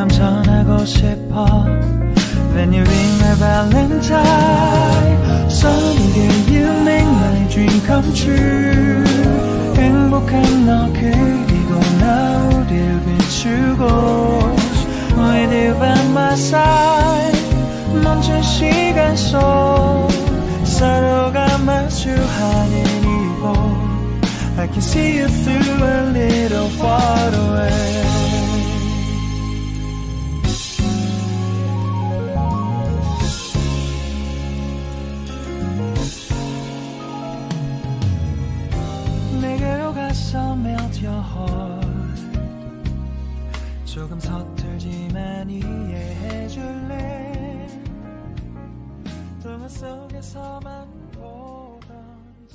이맘 전하고 싶어 Then you ring my valentine girl you make my dream come true 행복한 너 그리고 나 우릴 비추고 With you by my side 멈춘 시간 속 서로가 마주하는 이곳 I can see you through a little far away 내게로 가서 melt your heart 조금 서툴지만 이해해줄래? 동화 속에서만 보던